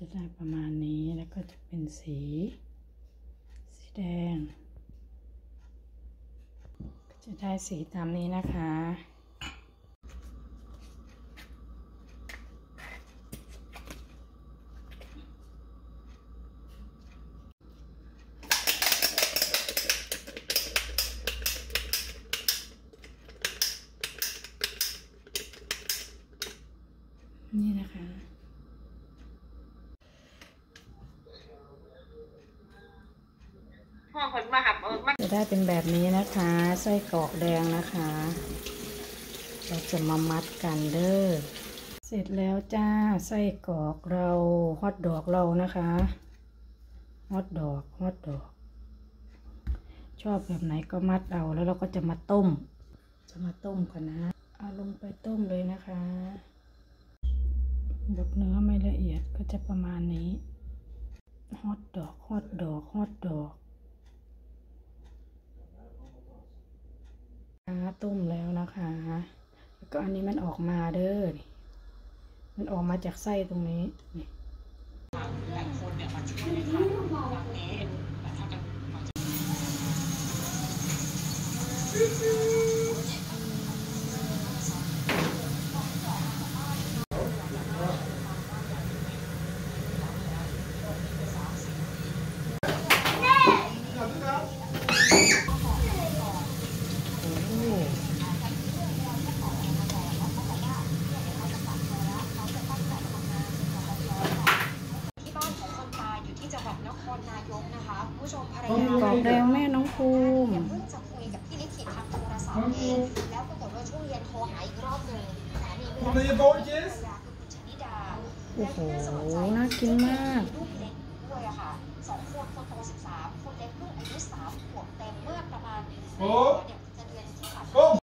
จะได้ประมาณนี้แล้วก็จะเป็นสี สีแดง ก็จะได้สีตามนี้นะคะนี่นะคะ พ่อคนมาหับเออมาจะได้เป็นแบบนี้นะคะไส้กรอกแดงนะคะ เราจะมามัดกันเด้อเสร็จแล้วจ้าไส้กรอกเราฮอตดอกเรานะคะฮอตดอกฮอตดอก ชอบแบบไหนก็มัดเอาแล้วเราก็จะมาต้ม จะมาต้มกันนะเอาลงไปต้มเลยนะคะบดเนื้อไม่ละเอียดก็จะประมาณนี้ฮอตดอกฮอตดอกฮอตดอก นะคะ ต้มแล้วนะคะ แล้วก็อันนี้มันออกมาเด้อ มันออกมาจากไส้ตรงนี้นี่หลายคนเนี่ยมาช่วยทำแบบนี้แต่ถ้าจะ โอ้ ที่บ้านของคนตายอยู่ที่จังหวัดนครนายกนะคะคุณ ผู้ชมภรรไส้ยากรอกแดงแม่น้องภูมิเนี่ยเพิ่งจะคุยกับพี่ลิขิตทางโทรศัพท์เองแล้วปรากฏว่าช่วงเย็นโทรหาอีกรอบหนึ่งสามีไม่รับภรรยาคือคุณชนิดาโอ้โหน่ากินมากลูกเล็กด้วยอะค่ะสองคนคนโต13คนเล็กเพิ่งอายุ3ขวบเต็มเมื่อประมาณโอ้เนี่ย